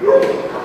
Woo!